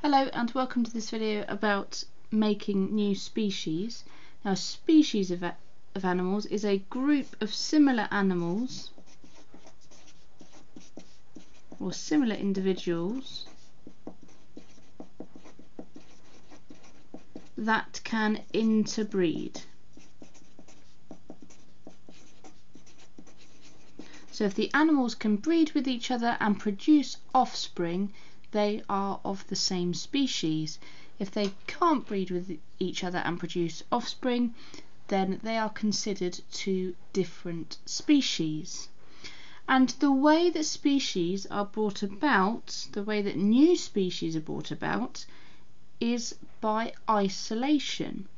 Hello and welcome to this video about making new species. Now a species of, of animals is a group of similar animals or similar individuals that can interbreed. So if the animals can breed with each other and produce offspring, they are of the same species. If they can't breed with each other and produce offspring, then they are considered two different species. And the way that species are brought about, the way that new species are brought about, is by isolation.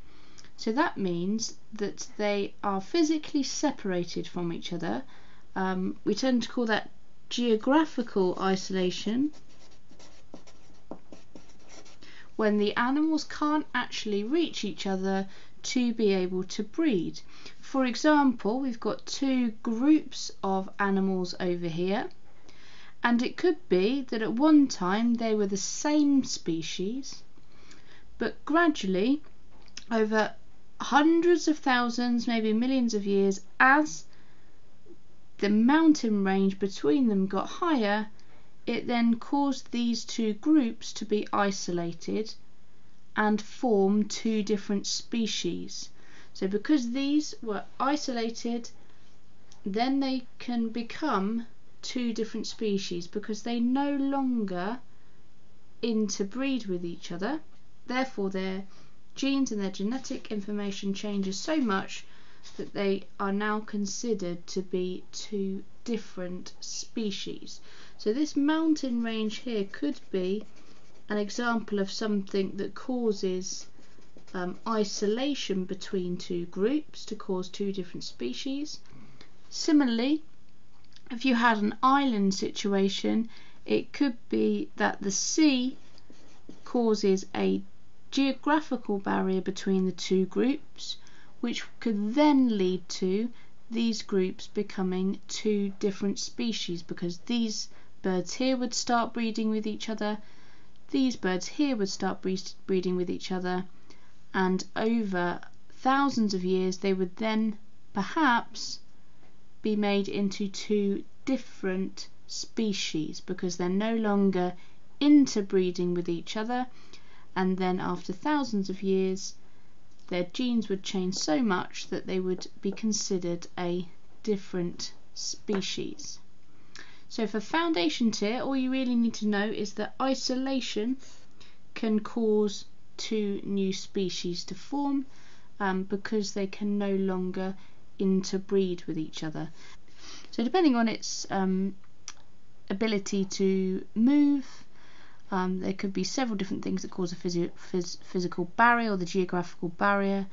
So that means that they are physically separated from each other um, we tend to call that geographical isolation when the animals can't actually reach each other to be able to breed. For example, we've got two groups of animals over here, and it could be that at one time they were the same species, but gradually, over hundreds of thousands, maybe millions of years, as the mountain range between them got higher, it then caused these two groups to be isolated and form two different species. So because these were isolated, then they can become two different species because they no longer interbreed with each other. Therefore, their genes and their genetic information changes so much that they are now considered to be two different species. So this mountain range here could be an example of something that causes um, isolation between two groups to cause two different species. Similarly, if you had an island situation, it could be that the sea causes a geographical barrier between the two groups which could then lead to these groups becoming two different species because these birds here would start breeding with each other, these birds here would start breeding with each other, and over thousands of years they would then perhaps be made into two different species because they're no longer interbreeding with each other and then after thousands of years their genes would change so much that they would be considered a different species. So for foundation tier, all you really need to know is that isolation can cause two new species to form um, because they can no longer interbreed with each other. So depending on its um, ability to move, um, there could be several different things that cause a phys phys physical barrier or the geographical barrier.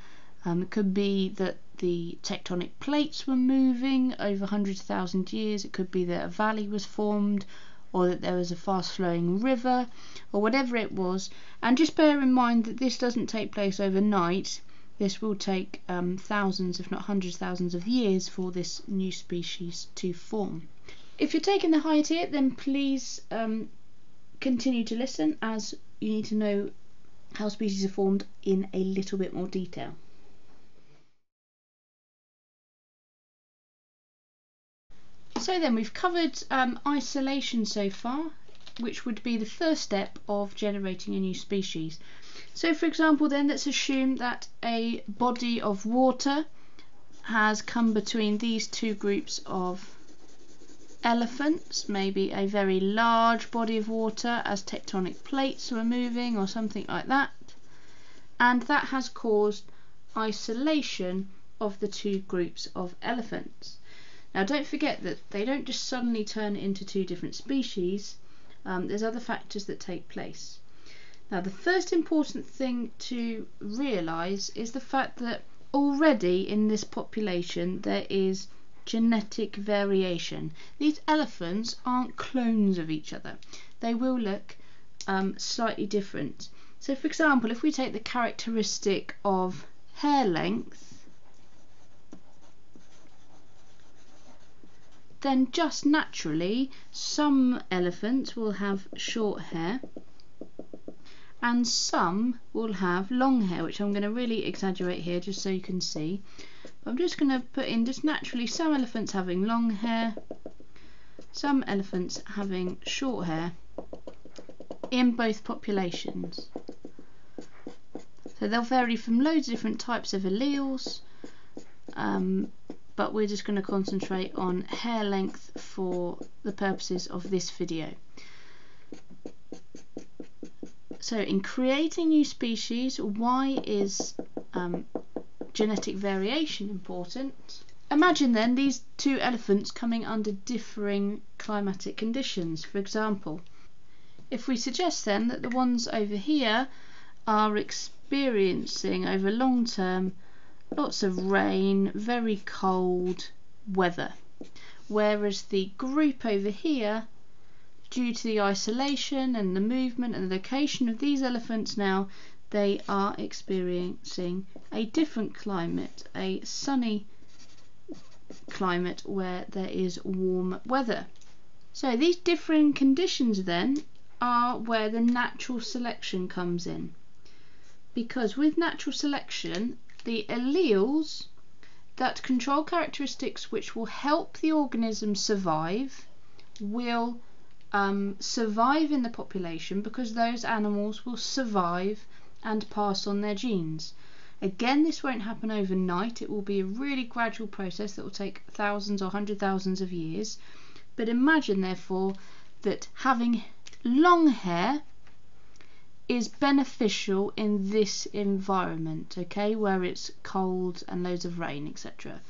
Um, it could be that the tectonic plates were moving over hundreds of thousand years. It could be that a valley was formed or that there was a fast flowing river or whatever it was. And just bear in mind that this doesn't take place overnight. This will take um, thousands, if not hundreds of thousands of years for this new species to form. If you're taking the higher tier, then please um, continue to listen as you need to know how species are formed in a little bit more detail. So then we've covered um, isolation so far, which would be the first step of generating a new species. So for example then let's assume that a body of water has come between these two groups of elephants, maybe a very large body of water as tectonic plates were moving or something like that. And that has caused isolation of the two groups of elephants. Now don't forget that they don't just suddenly turn into two different species, um, there's other factors that take place. Now the first important thing to realise is the fact that already in this population there is genetic variation. These elephants aren't clones of each other. They will look um, slightly different. So for example, if we take the characteristic of hair length, then just naturally some elephants will have short hair and some will have long hair which I'm going to really exaggerate here just so you can see. I'm just going to put in just naturally some elephants having long hair some elephants having short hair in both populations. So they'll vary from loads of different types of alleles um, but we're just going to concentrate on hair length for the purposes of this video. So in creating new species, why is um, genetic variation important? Imagine then these two elephants coming under differing climatic conditions. For example, if we suggest then that the ones over here are experiencing over long term lots of rain, very cold weather. Whereas the group over here, due to the isolation and the movement and the location of these elephants now, they are experiencing a different climate, a sunny climate where there is warm weather. So these differing conditions then are where the natural selection comes in. Because with natural selection, the alleles that control characteristics which will help the organism survive will um, survive in the population because those animals will survive and pass on their genes. Again, this won't happen overnight. It will be a really gradual process that will take thousands or hundred thousands of years. But imagine, therefore, that having long hair is beneficial in this environment, okay, where it's cold and loads of rain, etc.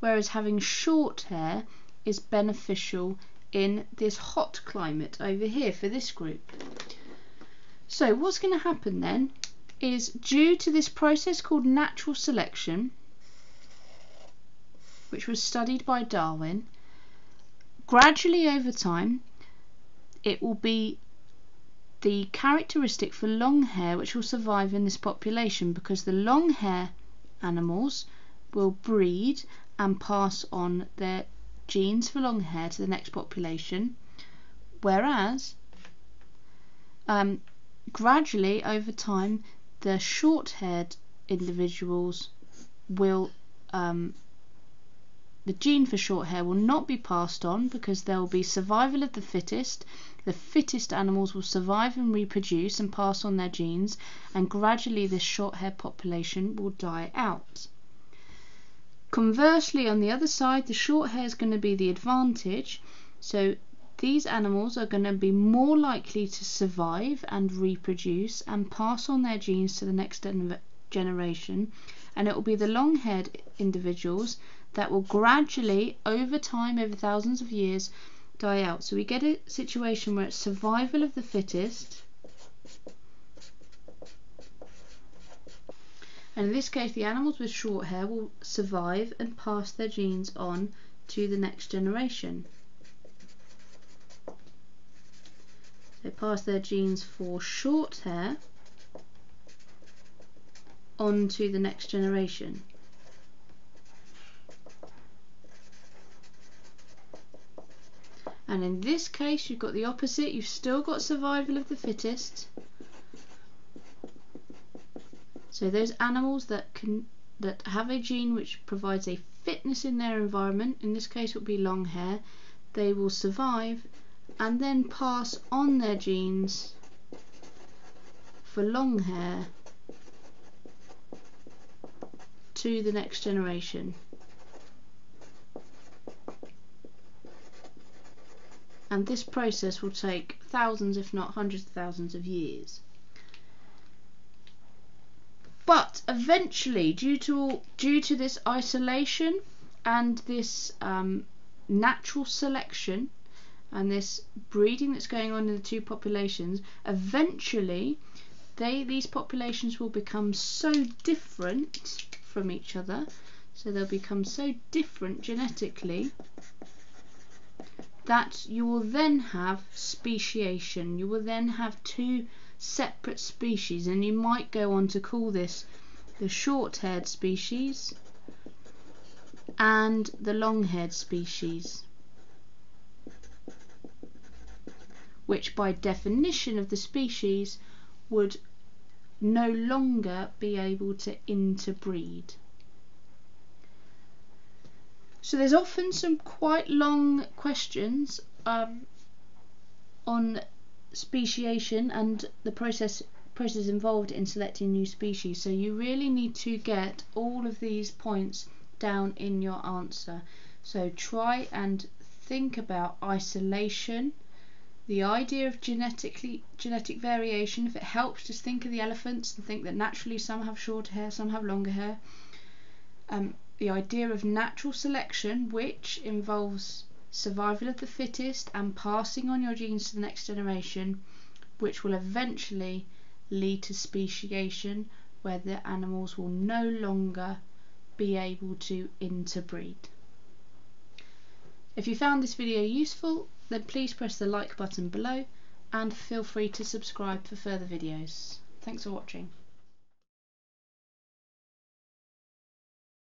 Whereas having short hair is beneficial in this hot climate over here for this group. So what's going to happen then is due to this process called natural selection, which was studied by Darwin, gradually over time it will be the characteristic for long hair which will survive in this population because the long hair animals will breed and pass on their genes for long hair to the next population, whereas um, gradually over time the short haired individuals will um, the gene for short hair will not be passed on because there will be survival of the fittest the fittest animals will survive and reproduce and pass on their genes, and gradually this short hair population will die out. Conversely, on the other side, the short hair is going to be the advantage. So these animals are going to be more likely to survive and reproduce and pass on their genes to the next generation. And it will be the long haired individuals that will gradually, over time, over thousands of years, die out. So we get a situation where it's survival of the fittest. And in this case, the animals with short hair will survive and pass their genes on to the next generation. They pass their genes for short hair on to the next generation. And in this case you've got the opposite. You've still got survival of the fittest. So those animals that can that have a gene which provides a fitness in their environment in this case it would be long hair they will survive and then pass on their genes for long hair to the next generation and this process will take thousands if not hundreds of thousands of years. But eventually, due to due to this isolation and this um, natural selection and this breeding that's going on in the two populations, eventually they these populations will become so different from each other, so they'll become so different genetically that you will then have speciation. You will then have two separate species, and you might go on to call this the short haired species and the long haired species, which by definition of the species would no longer be able to interbreed. So there's often some quite long questions um, on speciation and the process process involved in selecting new species. So you really need to get all of these points down in your answer. So try and think about isolation, the idea of genetically genetic variation. If it helps, just think of the elephants and think that naturally some have shorter hair, some have longer hair. Um, the idea of natural selection, which involves survival of the fittest and passing on your genes to the next generation, which will eventually lead to speciation, where the animals will no longer be able to interbreed. If you found this video useful, then please press the like button below and feel free to subscribe for further videos. Thanks for watching.